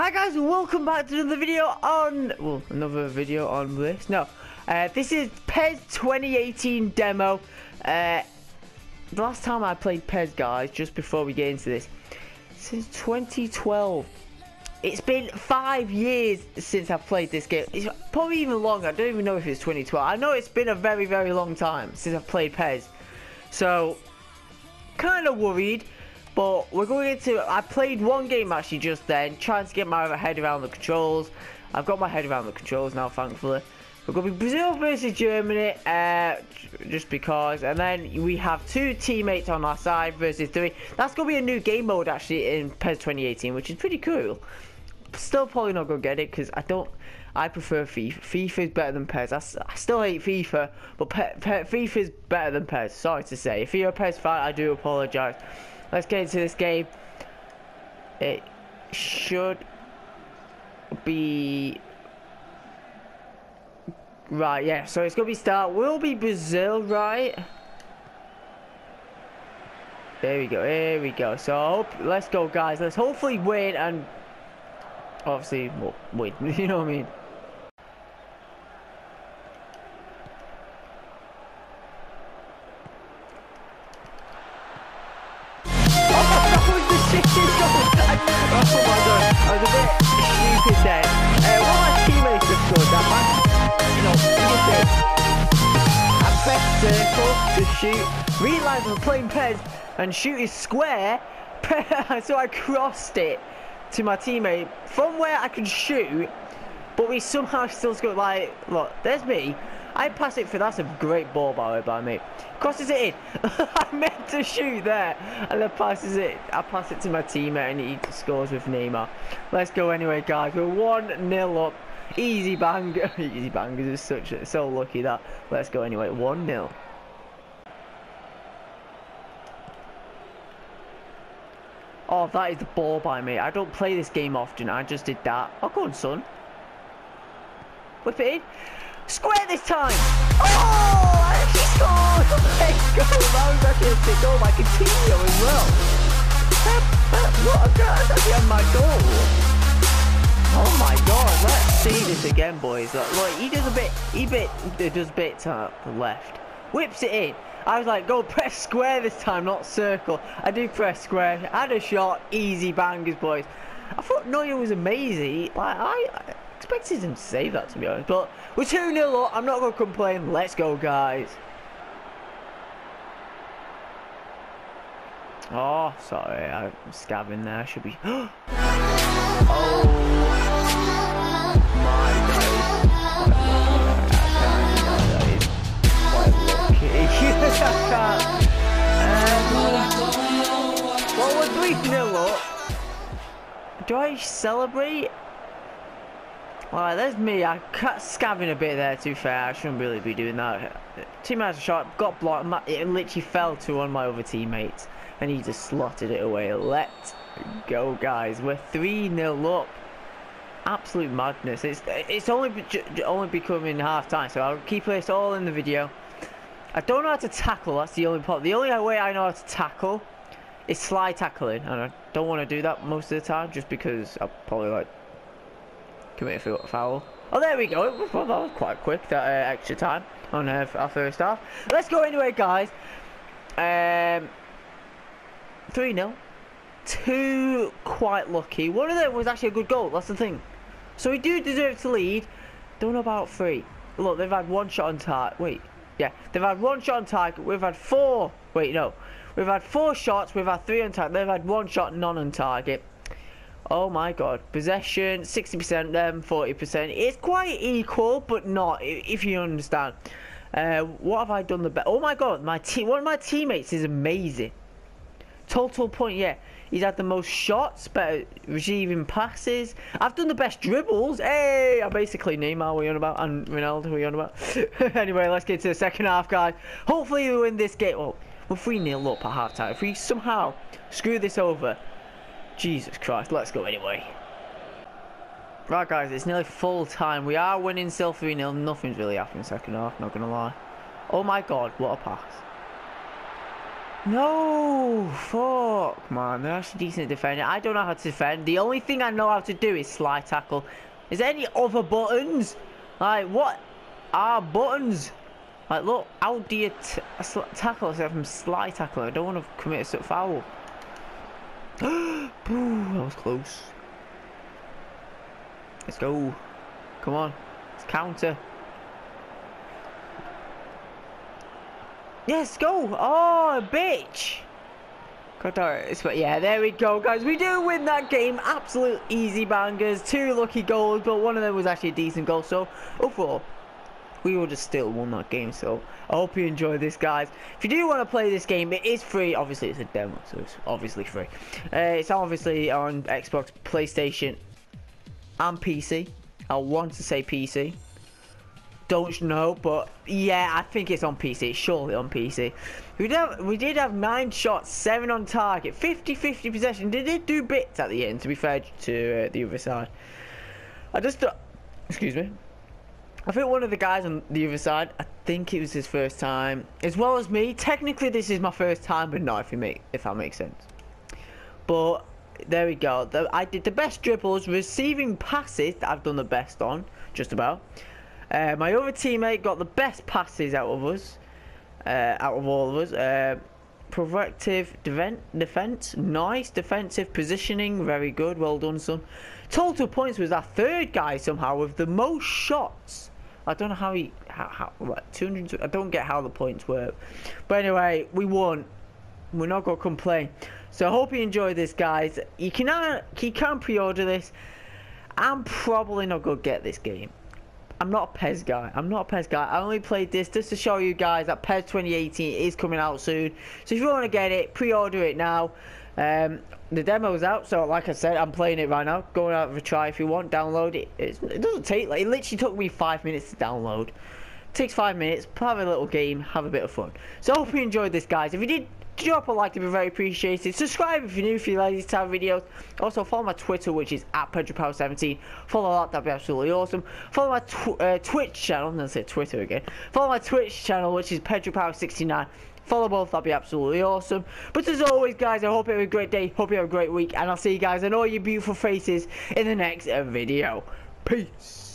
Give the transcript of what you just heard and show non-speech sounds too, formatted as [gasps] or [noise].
Hi guys, welcome back to another video on, well, another video on this. No, uh, this is PES 2018 demo. Uh, the last time I played PES, guys, just before we get into this, since 2012. It's been five years since I've played this game. It's probably even longer. I don't even know if it's 2012. I know it's been a very, very long time since I've played PES. So, kind of worried. But we're going into. I played one game actually just then, trying to get my head around the controls. I've got my head around the controls now, thankfully. We're going to be Brazil versus Germany, uh, just because. And then we have two teammates on our side versus three. That's going to be a new game mode actually in PES 2018, which is pretty cool. Still probably not going to get it because I don't. I prefer FIFA. FIFA is better than PES. I, I still hate FIFA, but Pe Pe FIFA is better than PES. Sorry to say. If you're a PES fan, I do apologise. Let's get into this game. It should be right. Yeah. So it's gonna be start. Will be Brazil, right? There we go. Here we go. So let's go, guys. Let's hopefully win and obviously well, win. [laughs] You know what I mean? Stupid then. Uh, one of my teammates just scored that man. You know, I pressed circle to shoot, realised I was playing PES and shoot is square, so I crossed it to my teammate from where I could shoot, [laughs] but we somehow still scored. Like, look, there's me. I pass it for that's a great ball by, by me. Crosses it in. [laughs] I meant to shoot there. And then passes it. I pass it to my teammate and he scores with Neymar. Let's go anyway guys. We're 1-0 up. Easy bang. [laughs] Easy bangers is such a, so lucky that. Let's go anyway. 1-0. Oh, that is the ball by me. I don't play this game often. I just did that. Oh, go on, son. Whip it in. Square this time! Oh! He scored! Let's go! That was actually a sick goal by Coutinho as well. what a goal! That's actually my goal. Oh my god, let's see this again, boys. Look, look he does a bit, he bit, he does bit to the left. Whips it in. I was like, go press square this time, not circle. I do press square. Had a shot, easy bangers, boys. I thought Neuer was amazing. Like, I, expected him to say that, to be honest. But we're 2 0 up. I'm not going to complain. Let's go, guys. Oh, sorry. I'm scabbing there. Should be. [gasps] oh. My [laughs] uh, well, we're 3 0 up. Do I celebrate? Alright, there's me. I cut scabbing a bit there, too fair. I shouldn't really be doing that. Team has a shot, got blocked. It literally fell to one of my other teammates. And he just slotted it away. Let's go, guys. We're 3-0 up. Absolute madness. It's it's only only becoming half time, so I'll keep this all in the video. I don't know how to tackle. That's the only part. The only way I know how to tackle is slide tackling, and I don't want to do that most of the time, just because I probably like commit a foul. Oh, there we go. Well, that was quite quick, that uh, extra time on uh, our first half. Let's go anyway, guys. Um, 3-0. Two quite lucky. One of them was actually a good goal. That's the thing. So we do deserve to lead. Don't know about three. Look, they've had one shot on target. Wait. Yeah, they've had one shot on target. We've had four. Wait, no. We've had four shots. We've had three on target. They've had one shot, none on target. Oh my god. Possession, 60%, them 40%. It's quite equal, but not, if you understand. Uh, what have I done the best? Oh my god, my team, one of my teammates is amazing. Total point, yeah. He's had the most shots, better receiving passes. I've done the best dribbles. Hey, I'm basically Neymar, We're on about, and Ronaldo, We're on about. [laughs] anyway, let's get to the second half, guys. Hopefully we win this game. Well, we're 3-0 up at half time. If we somehow screw this over, Jesus Christ, let's go anyway. Right guys, it's nearly full time. We are winning still 3-0. Nothing's really happened second half, not gonna lie. Oh my god, what a pass. No, fuck, man. They're actually decent defending. I don't know how to defend. The only thing I know how to do is slide tackle. Is there any other buttons? Like, what are buttons? Like, look, how do you tackle instead from slide tackle? I don't want to commit a foul. Was close. Let's go. Come on. Let's counter. Yes, go! Oh, bitch! But yeah, there we go, guys. We do win that game. Absolute easy bangers. Two lucky goals, but one of them was actually a decent goal. So, overall, we would have still won that game. So, I hope you enjoyed this, guys. If you do want to play this game, it is free. Obviously, it's a demo, so it's obviously free. Uh, it's obviously on Xbox, PlayStation, and PC. I want to say PC don't know, but yeah, I think it's on PC. It's surely on PC. We did have, we did have nine shots, seven on target, 50-50 possession. They did do bits at the end, to be fair to uh, the other side. I just, excuse me. I think one of the guys on the other side, I think it was his first time, as well as me. Technically, this is my first time, but not if that makes sense. But there we go. I did the best dribbles, receiving passes that I've done the best on, just about. Uh, my other teammate got the best passes out of us, uh, out of all of us. Uh, proactive defense, nice defensive positioning, very good, well done, son. Total points was our third guy somehow with the most shots. I don't know how he, how, how like 200. I don't get how the points work, but anyway, we won. We're not gonna complain. So I hope you enjoy this, guys. You can you can pre-order this. I'm probably not gonna get this game. I'm not a PES guy. I'm not a PES guy. I only played this just to show you guys that PES 2018 is coming out soon. So if you want to get it, pre-order it now. Um, the demo's out, so like I said, I'm playing it right now. Go out for a try if you want. Download it. It's, it doesn't take like it literally took me five minutes to download. It takes five minutes. Have a little game. Have a bit of fun. So I hope you enjoyed this, guys. If you did drop a like it'd be very appreciated. Subscribe if you're new, if you like these type of videos. Also, follow my Twitter, which is at PedroPower17. Follow that, that'd be absolutely awesome. Follow my tw uh, Twitch channel, I'm gonna say Twitter again. Follow my Twitch channel, which is PedroPower69. Follow both, that'd be absolutely awesome. But as always, guys, I hope you have a great day, hope you have a great week, and I'll see you guys and all your beautiful faces in the next video. Peace.